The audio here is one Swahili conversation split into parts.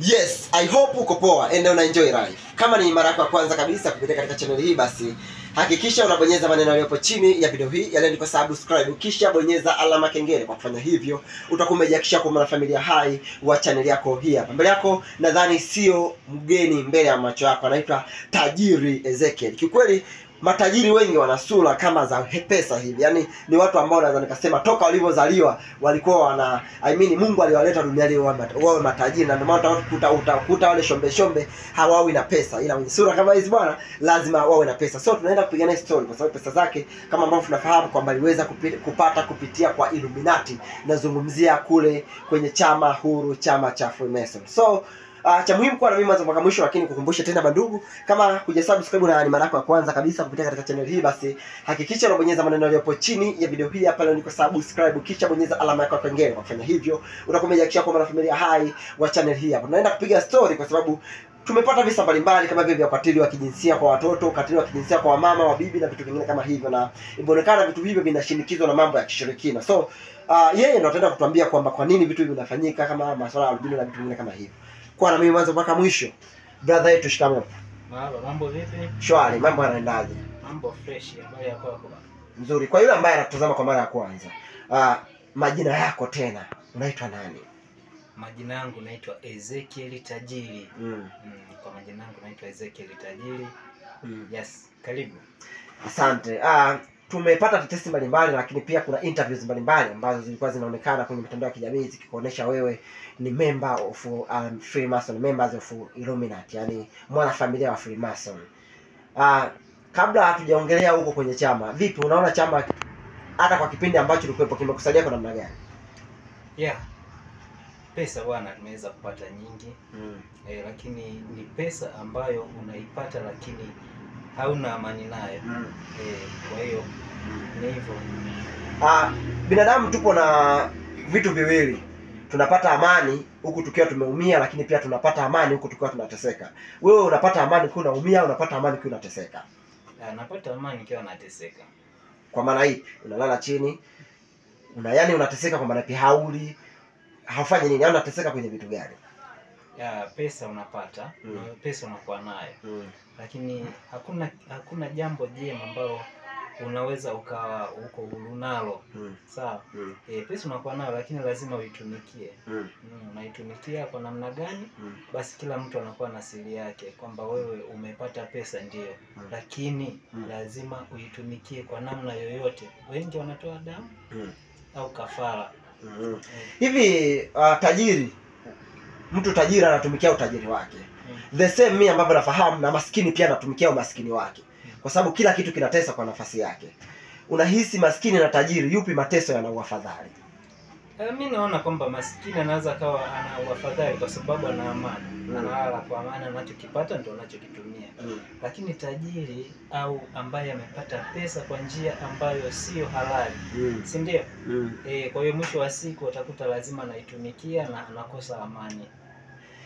Yes, I hope uko poa enjoy life. Kama ni mara yako ya kwanza kabisa kupitia katika chaneli hii basi hakikisha unabonyeza maneno yaliyopo chini ya video hii yaliyoandikwa subscribe kisha bonyeza alama kengele. Kwa kufanya hivyo utakuwa umejihakikisha kuwa mwanafamilia hai wa chaneli yako hii hapa. Mbele yako nadhani sio mgeni mbele ya macho yako, anaitwa Tajiri Ezekiel. Kiukweli matajiri wengi wana sura kama za pesa hivi, yani ni watu ambao naweza nikasema toka walivyozaliwa walikuwa wana I mean, Mungu aliwaleta duniani wawe matajiri, na ndio maana utakuta utakuta wale shombe shombe hawawi na pesa, ila wenye sura kama hizi bwana lazima wawe na pesa. So tunaenda kupigana story kwa sababu pesa zake kama ambavyo tunafahamu kwamba aliweza kupata kupitia kwa Illuminati, nazungumzia kule kwenye chama huru, chama cha Freemason. So Uh, cha muhimu kuwa na mimi mwanzo mpaka mwisho, lakini kukumbusha tena bandugu, kama hujasubscribe na ni mara yako ya kwanza kabisa kupitia katika channel hii, basi hakikisha unabonyeza maneno yaliyopo chini ya video hii hapa ni subscribe, kisha bonyeza alama yako ya kengele. Kwa kufanya hivyo, utakuwa umejihakikishia kwamba familia hai wa channel hii hapa. Tunaenda kupiga story kwa sababu tumepata visa mbalimbali kama vile vya ukatili wa kijinsia kwa watoto, ukatili wa kijinsia kwa wamama, wabibi na vitu vingine kama hivyo, na imeonekana vitu hivyo vinashinikizwa na mambo ya kishirikina. So uh, yeye ndo ataenda kutuambia kwamba kwa nini vitu hivi vinafanyika kama masuala ya albino na vitu vingine kama hivyo. Kwa na mimi mwanzo mpaka mwisho. Brother yetu shikamoo. Mambo mambo vipi? Shwari, mambo yanaendaje? Mambo fresh, habari yako yako? Nzuri. Kwa yule ambaye anatazama kwa mara ya kwanza, uh, majina yako tena, unaitwa nani? Majina yangu naitwa Ezekiel Tajiri. Mm. Mm, kwa majina yangu naitwa Ezekiel Tajiri. Mm. Yes, karibu. Asante. Ah, tumepata tetesi mbalimbali lakini pia kuna interviews mbalimbali ambazo zilikuwa zinaonekana kwenye mitandao ya kijamii zikikuonesha wewe ni member of um, Freemason, members of Illuminati, yani mwana familia wa Freemason. Ah, kabla hatujaongelea huko kwenye chama, vipi unaona chama hata kwa kipindi ambacho ulikuwepo kimekusaidia kwa namna gani? Yeah. Pesa bwana tumeweza kupata nyingi Mm. eh, lakini ni pesa ambayo unaipata lakini hauna amani nayo Mm. eh, kwa hiyo ni hivyo. Ah, binadamu tupo na vitu viwili tunapata amani huku tukiwa tumeumia lakini pia tunapata amani huku tukiwa tunateseka wewe unapata amani ukiwa unaumia unapata amani ukiwa unateseka Ah, napata amani nikiwa nateseka. kwa maana ipi unalala chini una yani unateseka kwa maana ipi hauli hafanyi nini anateseka unateseka kwenye vitu gani Ya, pesa unapata Mm. pesa unakuwa nayo mm. lakini hakuna hakuna jambo jema ambalo unaweza ukawa uko huru nalo Mm. sawa Mm. e, pesa unakuwa nayo lakini lazima uitumikie Mm. mm, unaitumikia kwa namna gani Mm. basi kila mtu anakuwa na siri yake kwamba wewe umepata pesa ndio Mm. lakini Mm. lazima uitumikie kwa namna yoyote wengi wanatoa damu Mm. au kafara Mm. Hivi uh, tajiri mtu tajiri anatumikia utajiri wake. Mm, the same mi ambavyo nafahamu na maskini pia anatumikia umaskini wake. Kwa sababu kila kitu kinatesa kwa nafasi yake. Unahisi maskini na tajiri yupi mateso yana uafadhali Eh, mi naona kwamba maskini anaweza akawa ana uafadhali kwa sababu ana amani. Mm. analala kwa amani anachokipata ndo anachokitumia. Lakini tajiri au ambaye amepata pesa kwa njia ambayo sio halali. Si ndio? E, kwa hiyo mwisho wa siku atakuta lazima anaitumikia na anakosa amani.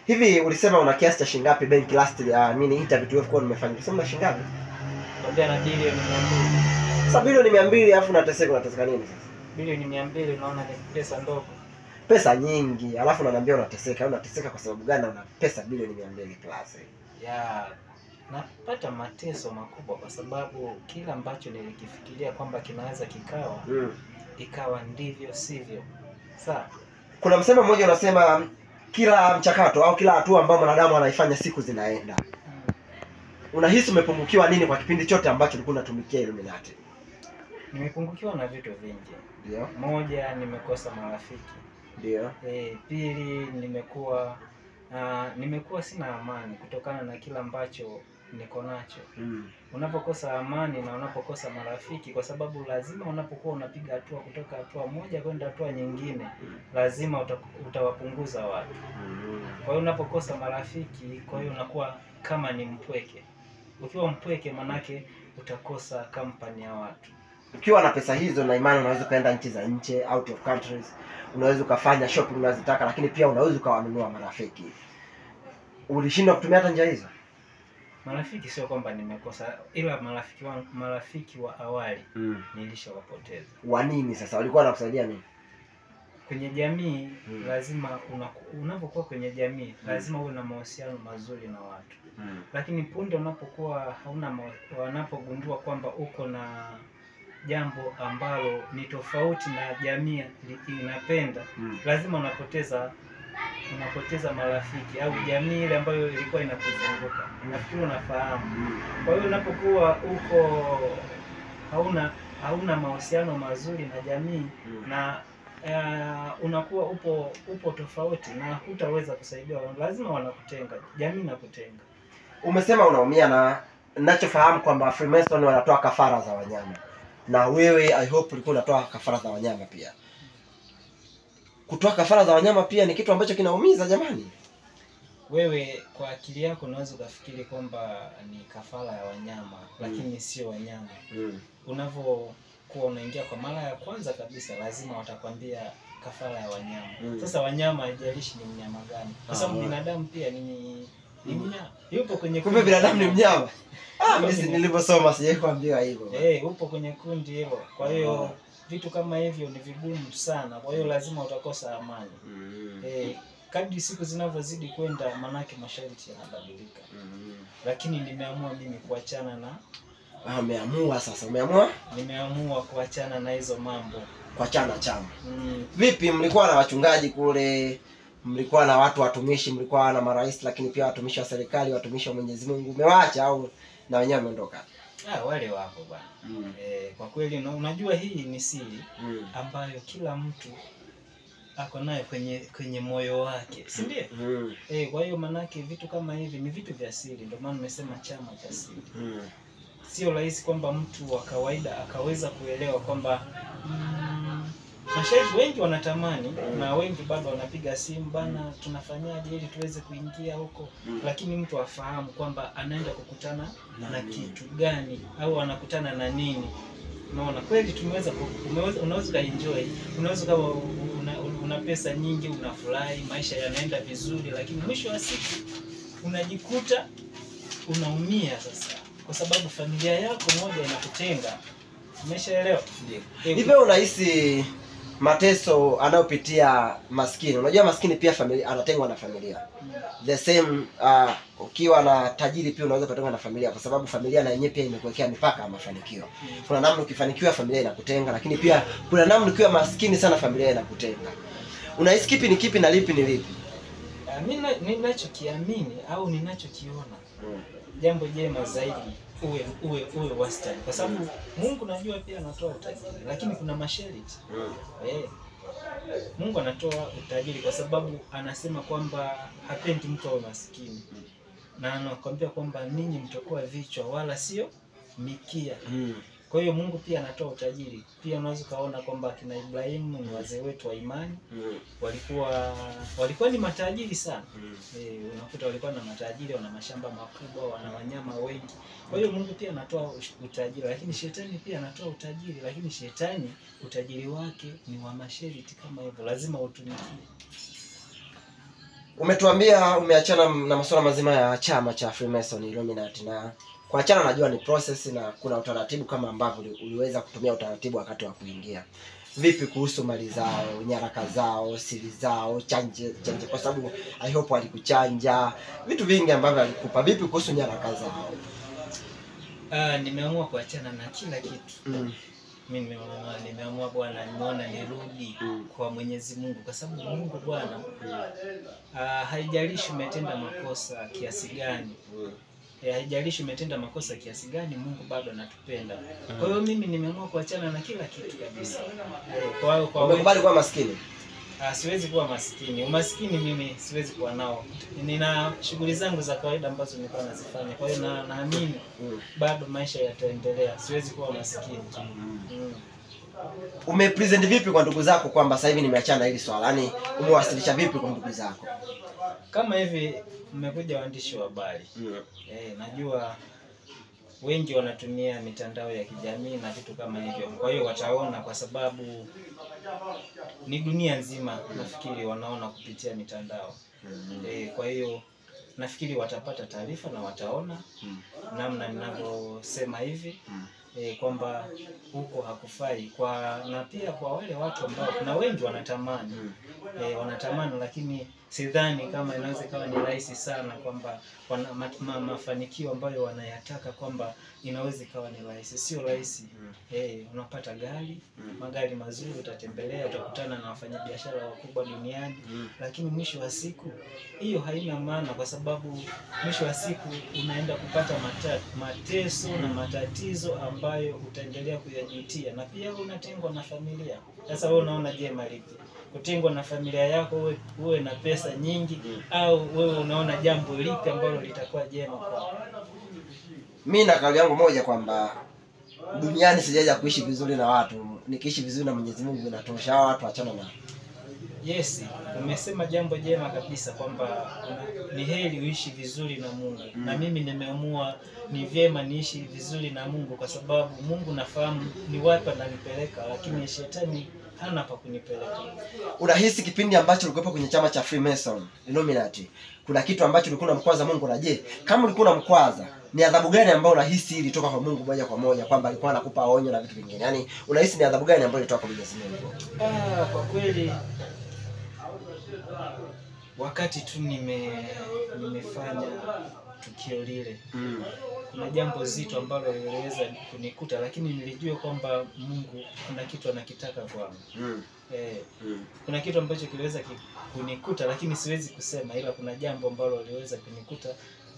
Hivi ulisema una kiasi cha shingapi benki last uh, mini interview tuliokuwa nimefanya. Ulisema una shingapi kwambia na bilioni mia mbili. Sasa bilioni mia mbili alafu unateseka unateseka nini sasa bilioni mia mbili unaona ni pesa ndogo. Pesa nyingi alafu unaniambia unateseka unateseka kwa sababu gani? Na una pesa bilioni mia mbili plus. Ya napata mateso makubwa kwa sababu kila ambacho nilikifikiria kwamba kinaweza kikawa mm. ikawa ndivyo sivyo. Sawa kuna msemo mmoja unasema kila mchakato au kila hatua ambayo mwanadamu anaifanya siku zinaenda. Unahisi umepungukiwa nini kwa kipindi chote ambacho ulikuwa unatumikia Illuminati nimepungukiwa na vitu vingi. Ndio. Moja nimekosa marafiki. Ndio. E, pili nimekuwa uh, nimekuwa sina amani kutokana na kila ambacho niko nacho. Mm. unapokosa amani na unapokosa marafiki kwa sababu lazima unapokuwa unapiga hatua kutoka hatua moja kwenda hatua nyingine lazima uta, utawapunguza watu. Kwa hiyo unapokosa marafiki kwa hiyo unakuwa kama ni mpweke. Ukiwa mpweke manake utakosa kampani ya watu ukiwa na pesa hizo na imani unaweza ukaenda nchi za nje out of countries unaweza ukafanya shopping unazotaka lakini pia unaweza ukawanunua marafiki. Ulishindwa kutumia hata njia hizo? Marafiki sio kwamba nimekosa ila marafiki wa, marafiki wa awali mm. nilishawapoteza. Wa nini sasa? Walikuwa wanakusaidia nini? Kwenye jamii Mm. lazima unapokuwa kwenye jamii lazima uwe na mahusiano mazuri na watu. Mm. lakini punde unapokuwa hauna wanapogundua kwamba uko na jambo ambalo ni tofauti na jamii inapenda. Mm. lazima unapoteza unapoteza marafiki au jamii ile ambayo ilikuwa inakuzunguka. Nafikiri unafahamu. Kwa hiyo unapokuwa uko hauna hauna mahusiano mazuri na jamii mm. na uh, unakuwa upo upo tofauti na hutaweza kusaidia lazima wanakutenga. Jamii inakutenga. Umesema unaumia na nachofahamu kwamba freemason wanatoa kafara za wanyama na wewe i hope ulikuwa unatoa kafara za wanyama pia kutoa kafara za wanyama pia ni kitu ambacho kinaumiza jamani wewe kwa akili yako unaweza ukafikiri kwamba ni kafara ya wanyama lakini sio wanyama mm. unavyokuwa unaingia kwa mara ya kwanza kabisa lazima watakwambia kafara ya wanyama Mm. sasa wanyama haijalishi ni mnyama gani kwa sababu Ah. binadamu pia ni kumbe binadamu ni mnyama. Ah, mimi ni- nilivyosoma sijai kuambiwa hivyo. Eh, upo kwenye kundi hilo. Kwa hiyo Ah. vitu kama hivyo ni vigumu sana, kwa hiyo lazima utakosa amani. Mm. Eh, kadri siku zinavyozidi kwenda, manake masharti yanabadilika, Mm. lakini nimeamua mimi kuachana na Ah, umeamua sasa umeamua? Nimeamua kuachana na hizo mambo. Kuachana chama. Mm, vipi mlikuwa na wachungaji kule mlikuwa na watu watumishi mlikuwa na marais lakini pia watumishi wa serikali watumishi wa mwenyezi mungu umewaacha au na wenyewe wameondoka ah, wale wapo bwana. mm. Eh, kwa kweli una- unajua hii ni siri mm. ambayo kila mtu ako nayo kwenye kwenye moyo wake, si ndio? mm. Eh, kwa hiyo manake vitu kama hivi ni vitu vya siri, ndio maana nimesema chama cha siri. mm. sio rahisi kwamba mtu wa kawaida akaweza kuelewa kwamba mm, mashariki wengi wanatamani na wengi bado wanapiga simu bana, tunafanyaje ili tuweze kuingia huko, Mm. lakini mtu afahamu kwamba anaenda kukutana Na na kitu gani au anakutana na nini. Unaona, kweli tumeweza unaweza ukaenjoy, unaweza kama una, una pesa nyingi, unafurahi, maisha yanaenda vizuri, lakini mwisho wa siku unajikuta unaumia sasa, kwa sababu familia yako moja inakutenga. Umeshaelewa? Ndio. hivyo unahisi mateso anayopitia maskini. Unajua maskini pia familia anatengwa na familia. The same uh, ukiwa na tajiri pia unaweza kutengwa na familia kwa sababu familia na yenyewe pia imekuwekea mipaka ya mafanikio. Kuna namna ukifanikiwa familia inakutenga lakini pia kuna namna ukiwa maskini sana familia inakutenga. Unahisi kipi ni kipi na lipi ni lipi? Mimi mi ninachokiamini au ninachokiona. Jambo jema zaidi uwe uwe uwe wastani, kwa sababu mm. Mungu najua pia anatoa utajiri, lakini kuna masharti eh. Mungu anatoa utajiri kwa sababu anasema kwamba hapendi mtu awe maskini, mm. na anakwambia kwamba ninyi mtakuwa vichwa wala sio mikia. Kwa hiyo Mungu pia anatoa utajiri. Pia unaweza ukaona kwamba kina Ibrahimu ni wazee wetu wa imani, mm. walikuwa walikuwa ni matajiri sana. mm. E, unakuta walikuwa na matajiri, wana mashamba makubwa, wana wanyama wengi. Kwa hiyo Mungu pia anatoa utajiri, lakini shetani pia anatoa utajiri, lakini shetani utajiri wake ni wa masharti kama hivyo, lazima utumikie. umetuambia umeachana na masuala mazima ya chama cha Freemason Illuminati na kuachana najua ni process na kuna utaratibu kama ambavyo uliweza kutumia utaratibu wakati wa kuingia. Vipi kuhusu mali zao nyaraka zao siri zao chanje, chanje kwa sababu i hope alikuchanja vitu vingi ambavyo alikupa. Vipi kuhusu nyaraka zao? Uh, nimeamua kuachana na kila kitu. mm. Mimi nimeamua, nimeamua Bwana, nimeona nirudi Mm. kwa Mwenyezi Mungu. Kwa sababu Mungu Bwana uh, haijalishi umetenda makosa kiasi gani. Eh, haijalishi umetenda makosa kiasi gani, Mungu bado anatupenda. Kwa hiyo mimi nimeamua kuachana na kila kitu kabisa. Eh, Kwa hiyo kwa umekubali kuwa maskini Ah, siwezi kuwa maskini. Umaskini mimi siwezi kuwa nao. Nina shughuli zangu za kawaida ambazo nilikuwa nazifanya. Kwa hiyo na naamini mm. bado maisha yataendelea. Siwezi kuwa maskini. Mm. umepresent vipi kwa ndugu zako kwamba sasa hivi nimeachana hili swala yaani umewasilisha vipi kwa ndugu zako Kama hivi mmekuja waandishi wa habari. Eh, najua wengi wanatumia mitandao ya kijamii na vitu kama hivyo. Kwa hiyo wataona kwa sababu ni dunia nzima nafikiri wanaona kupitia mitandao. mm. E, kwa hiyo nafikiri watapata taarifa na wataona Mm. namna ninavyosema hivi Mm. e, kwamba huko hakufai kwa na pia kwa wale watu ambao kuna wengi wanatamani Mm. e, wanatamani lakini sidhani kama inaweza ikawa ni rahisi sana kwamba wana, ma, ma, mafanikio ambayo wanayataka kwamba inaweza ikawa ni rahisi sio rahisi Mm. Hey, unapata gari Mm. magari mazuri utatembelea utakutana na wafanyabiashara wakubwa duniani Mm. lakini mwisho wa siku hiyo haina maana kwa sababu mwisho wa siku unaenda kupata mata, mateso na matatizo ambayo utaendelea kuyajutia na pia unatengwa na familia sasa wewe unaona jema lipi kutengwa na familia yako uwe, uwe na pesa nyingi Mm. au wewe unaona jambo lipi ambalo litakuwa jema kwa mi na kauli yangu moja kwamba duniani sijaja kuishi vizuri na watu nikiishi vizuri na mwenyezi mungu inatosha hao watu achana na Yes, umesema jambo jema kabisa kwamba ni heri uishi vizuri na Mungu Mm. na mimi nimeamua ni vyema niishi vizuri na Mungu kwa sababu Mungu nafahamu ni wapi ananipeleka, lakini shetani hana pa kunipeleka. unahisi kipindi ambacho ulikuwepo kwenye chama cha Freemason Illuminati kuna kitu ambacho ulikuwa unamkwaza Mungu na je kama ulikuwa unamkwaza ni adhabu gani ambayo unahisi ilitoka kwa Mungu moja kwa moja kwamba alikuwa anakupa onyo na vitu vingine yaani unahisi ni adhabu gani ambayo ilitoka kwa Mwenyezi Mungu Ah, kwa kweli wakati tu nime nimefanya tukio lile mm. Kuna jambo zito ambalo liliweza kunikuta, lakini nilijua kwamba Mungu kuna kitu anakitaka kwangu Mm. eh, Mm. kuna kitu ambacho kiliweza kunikuta lakini siwezi kusema ila kuna jambo ambalo liliweza kunikuta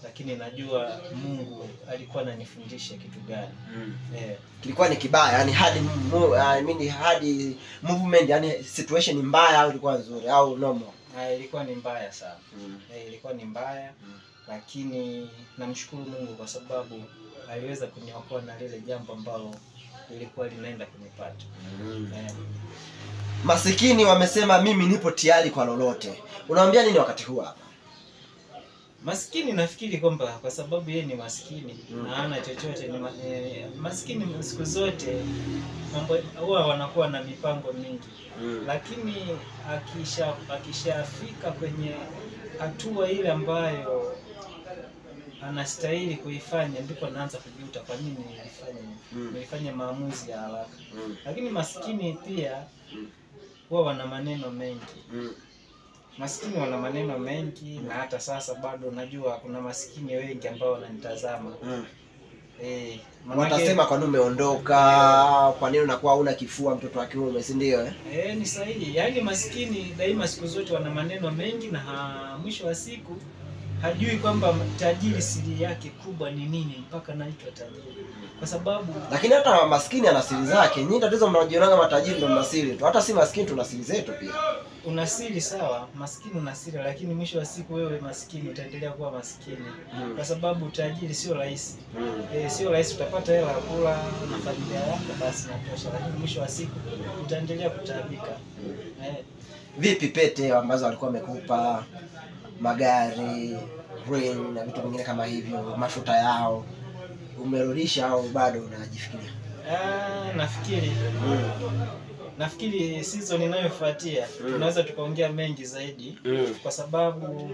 lakini najua mungu alikuwa ananifundisha kitu gani Mm. eh, kilikuwa ni kibaya yani hadi mu, I mean, hadi movement yani situation mbaya au ilikuwa nzuri au normal ah, ilikuwa ni mbaya sana mm. eh, ilikuwa ni mbaya Mm. Lakini namshukuru mungu kwa sababu aliweza kuniokoa na lile jambo ambalo lilikuwa linaenda kunipata Mm. eh, masikini wamesema mimi nipo tayari kwa lolote Unawaambia nini wakati huu hapa maskini nafikiri kwamba kwa sababu yeye ni maskini Mm. na hana chochote ni ma, eh, maskini siku zote mambo huwa wanakuwa na mipango mingi mm. lakini akisha akishafika kwenye hatua ile ambayo anastahili kuifanya ndipo anaanza kujuta kwa nini nilifanya Mm. nilifanya maamuzi ya haraka Mm. lakini maskini pia Mm. huwa wana maneno mengi Mm. maskini wana maneno mengi na hata sasa bado najua kuna maskini wengi ambao wananitazama Mm. eh, manake- watasema kwa nini umeondoka kwa nini unakuwa una kifua mtoto wa kiume si ndio eh? Eh, ni sahihi. Yaani maskini daima siku zote wana maneno mengi na ha, mwisho wa siku hajui kwamba tajiri siri yake kubwa ni nini mpaka naitwa tajiri, kwa sababu lakini hata maskini ana siri zake nyinyi tatizo mnajionanga matajiri ndio mna siri tu hata si maskini tuna siri zetu pia una siri sawa, maskini una siri, lakini mwisho wa siku wewe maskini utaendelea kuwa maskini hmm. kwa sababu tajiri sio rahisi. Mm. E, sio rahisi, utapata hela ya kula na familia yako basi natosha, lakini mwisho wa siku utaendelea kutaabika. Eh, vipi pete ambazo alikuwa wamekupa magari ring na vitu vingine kama hivyo mafuta yao umerudisha au bado unajifikiria ah, nafikiri mm. nafikiri season inayofuatia Mm. tunaweza tukaongea mengi zaidi Mm. kwa sababu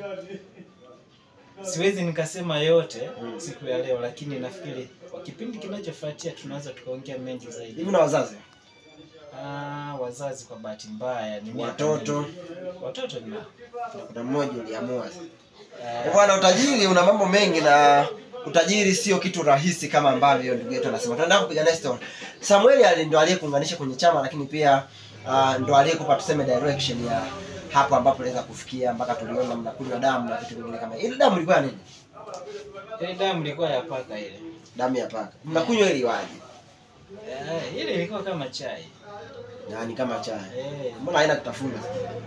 siwezi nikasema yote Mm. siku ya leo lakini nafikiri kwa kipindi kinachofuatia tunaweza tukaongea mengi zaidi hivi na wazazi ah, wazazi kwa bahati mbaya ni watoto. watoto ni kuna mmoja uliamua. Ah, bwana utajiri una mambo mengi na utajiri sio kitu rahisi kama ambavyo ndugu yetu anasema. Tunaenda kupiga next one Samuel ndio ndo aliyekuunganisha kwenye chama lakini pia uh, ndo aliyekupa tuseme direction ya hapo ambapo unaweza kufikia mpaka tuliona mnakunywa damu na vitu vingine kama ile damu ilikuwa nini? Ile damu ilikuwa ya paka ile. Damu ya paka. Mnakunywa ili iwaje eh, ile ilikuwa kama chai. Na ni kama chai. Eh, mbona haina kutafuna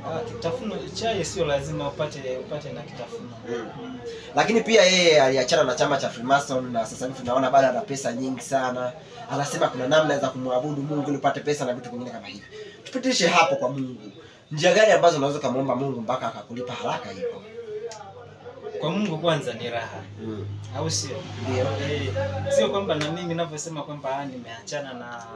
ah, kitafuno chai sio lazima upate upate na kitafuno. Mm. Mm. lakini pia yeye aliachana na chama cha Freemason na sasa hivi tunaona bado ana pesa nyingi sana. Anasema kuna namna za kumwabudu Mungu ili upate pesa na vitu vingine kama hivi tupitishe hapo kwa Mungu. Njia gani ambazo unaweza kumwomba Mungu mpaka akakulipa haraka hivyo kwa Mungu kwanza ni raha au sio? ndio Eh, sio kwamba na mimi ninavyosema kwamba ah, nimeachana na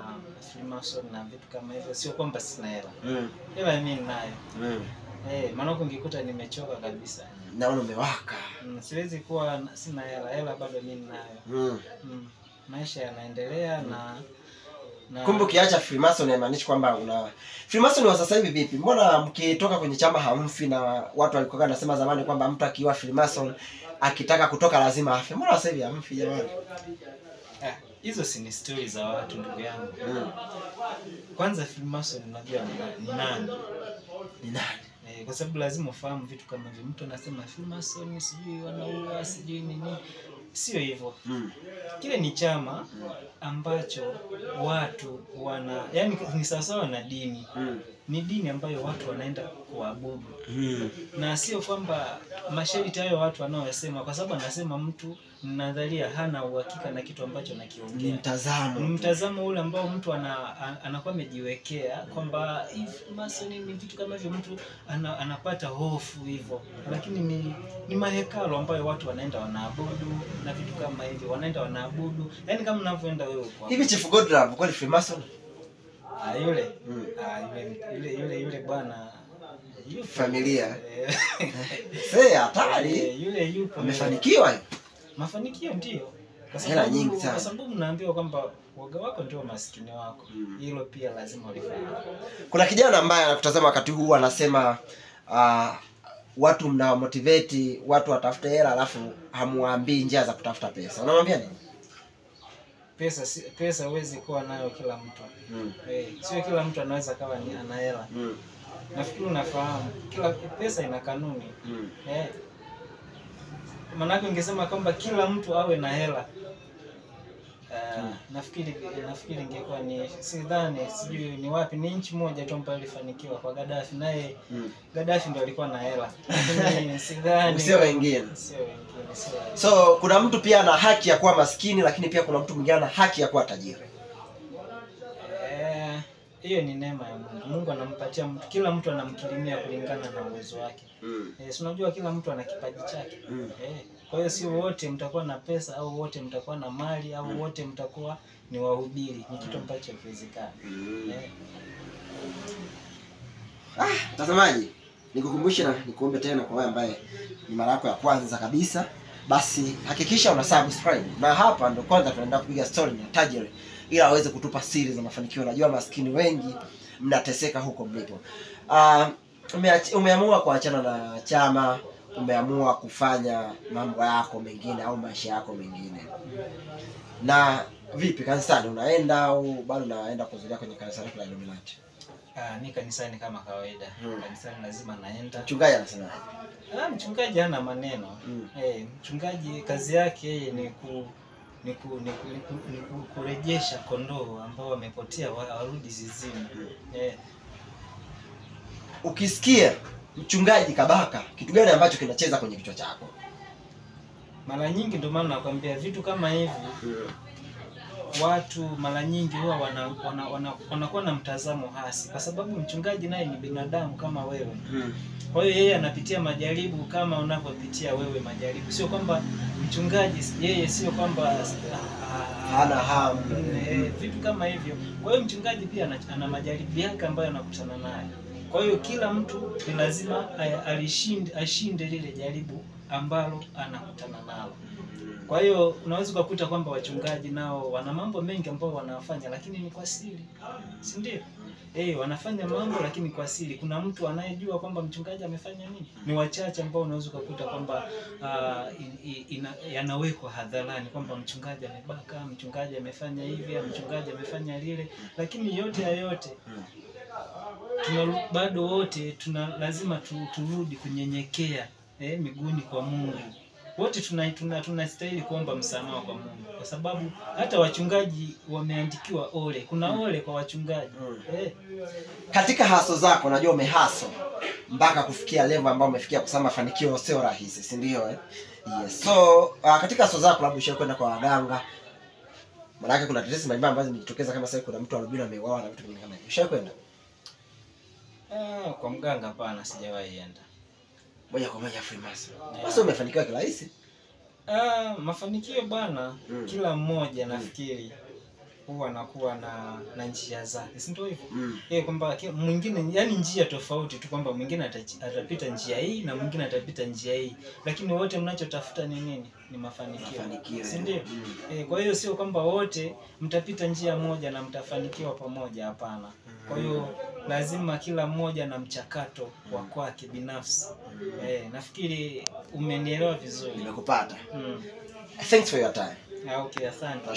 Freemason na vitu kama hivyo, sio kwamba sina hela. mm. Hela mimi ninayo. mm. Eh, maana ungekuta nimechoka kabisa. naona umewaka Mm, siwezi kuwa na- sina hela, hela bado mimi ninayo. mm. Mm. maisha yanaendelea na na kumbe ukiacha freemason haimaanishi kwamba una freemason wa sasa hivi vipi? Mbona mkitoka kwenye chama hamfi na watu walikuwa wanasema zamani kwamba mtu akiwa freemason akitaka kutoka lazima afe. Mbona sasa hivi hamfi jamani? Ah, hizo si ni stori za watu ndugu yangu. Mm. kwanza Freemason unajua ni na- ni nani? Ni nani? Eh, kwa sababu lazima ufahamu vitu kama hivyo. Mtu anasema Freemason sijui wanaua sijui nini, sio hivyo. mm. Kile ni chama ambacho watu wana, yani ni sawasawa na dini. Mm. Ni dini ambayo watu wanaenda kuabudu, Mm. na sio kwamba masharti hayo watu wanaoyasema, kwa sababu anasema mtu nadharia hana uhakika na kitu ambacho ni nakiongea. Mtazamo. Mtazamo ule ambao mtu ana, anakuwa amejiwekea kwamba masoni ni vitu kama hivyo, mtu ana, anapata hofu hivyo, lakini ni, ni mahekalo ambayo watu wanaenda wanaabudu na vitu kama hivyo, wanaenda wanaabudu, yani kama unavyoenda wewe kwa hivi chief godlove kweli freemason? Ah, yule. Mm. ah, yule yule yule yule bwana. Familia. Eh, hatari. Eh, yule yupo. Amefanikiwa mafanikio ndio Hela nyingi sana. kwa sababu mnaambiwa kwamba woga wako ndio maskini wako Hilo Mm. pia lazima ulifahamu kuna kijana ambaye anakutazama wakati huu anasema uh, watu mnawamotivate watu watafute hela alafu hamwaambii njia za kutafuta pesa unamwambia nini pesa si, pesa huwezi kuwa nayo kila mtu mm. Hey, sio kila mtu anaweza kawa ni ana hela Mm. nafikiri unafahamu kila pesa ina kanuni Mm. eh. Maanake ungesema kwamba kila mtu awe na hela. Uh, nafikiri nafikiri ingekuwa ni sidhani sijui ni wapi ni nchi moja tu ambayo ilifanikiwa kwa Gaddafi naye Mm. Gaddafi ndo alikuwa na hela. Sidhani sio wengine sio wengine. So kuna mtu pia ana haki ya kuwa maskini lakini pia kuna mtu mwingine ana haki ya kuwa tajiri hiyo ni neema ya Mungu. Mungu anampatia mtu, kila mtu anamkirimia kulingana na uwezo wake. mm. Eh, si unajua kila mtu ana kipaji chake. Mm. Eh, kwa hiyo sio wote mtakuwa na pesa au wote mtakuwa na mali au wote mtakuwa ni wahubiri. Ni kitu ambacho hakiwezekani. Mm. Eh, ah, mtazamaji nikukumbushe na nikuombe tena kwa wewe ambaye ni mara yako ya kwanza kabisa basi hakikisha una subscribe na hapa ndo kwanza tunaenda kupiga story na tajiri ili aweze kutupa siri za mafanikio najua maskini wengi mnateseka huko mlipo uh, umeamua kuachana na chama umeamua kufanya mambo yako mengine au maisha yako mengine na vipi kanisani unaenda au bado unaenda kuzulia kwenye kanisa la Illuminati ah, mi kanisani kama kawaida. Hmm. Kanisani lazima naenda. mchungaji anasema Ah, mchungaji hana maneno. Mm. Eh, mchungaji kazi yake yeye ni ku ni, ku, ni, ku, ni, ku, ni ku, kurejesha kondoo ambao wamepotea wa- warudi zizini. Eh, ukisikia mchungaji kabaka kitu gani ambacho kinacheza kwenye kichwa chako? Mara nyingi ndio maana nakwambia vitu kama hivi watu mara nyingi huwa wana, wana, wana, wanakuwa na mtazamo hasi kwa sababu mchungaji naye ni binadamu kama wewe kwa hiyo yeye anapitia majaribu kama unavyopitia wewe majaribu sio kwamba mchungaji yeye sio kwamba ah, hana hamu Eh, vitu kama hivyo. Kwa hiyo mchungaji pia ana, ana majaribu yake ambayo anakutana nayo. Kwa hiyo kila mtu ni lazima alishinde ashinde lile jaribu ambalo anakutana nalo. Kwa hiyo unaweza ukakuta kwamba wachungaji nao wana mambo mengi ambayo wanafanya lakini ni kwa siri, si ndio? Eh, wanafanya mambo lakini kwa siri. Kuna mtu anayejua kwamba mchungaji amefanya nini? Ni wachache ambao unaweza ukakuta kwamba uh, yanawekwa hadharani kwamba mchungaji amebaka, mchungaji amefanya hivi, mchungaji amefanya lile, lakini yote ya yote tuna bado wote tuna lazima tu, turudi kunyenyekea eh, miguuni kwa Mungu. Wote tuna tuna tunastahili kuomba msamaha kwa Mungu, kwa sababu hata wachungaji wameandikiwa ole. Kuna ole kwa wachungaji Mm. eh, katika haso zako najua umehaso mpaka kufikia level ambayo umefikia kwa sababu mafanikio sio rahisi si ndio eh? yes. so uh, katika haso zako labda ushawahi kwenda kwa waganga maanake kuna tetesi mbalimbali ambazo zimejitokeza kama sasa kuna mtu albino ameuawa na vitu vingine kama hivyo ushawahi kwenda ah, kwa mganga hapana, sijawahi enda. Moja kwa moja Freemason basi umefanikiwa kirahisi. Ah, mafanikio bwana, Mm. kila mmoja nafikiri huwa anakuwa na na njia zake si ndio hivyo Mm. eh kwamba mwingine yani njia tofauti tu kwamba mwingine atapita njia hii na mwingine atapita njia hii lakini wote mnachotafuta ni nini ni mafanikio Mafanikio, si ndio Mm. eh, kwa hiyo sio kwamba wote mtapita njia moja na mtafanikiwa pamoja hapana kwa hiyo lazima kila mmoja na mchakato wa kwake binafsi Mm. eh, nafikiri umenielewa vizuri Nimekupata. mm. Thanks for your time. Ah, okay asante.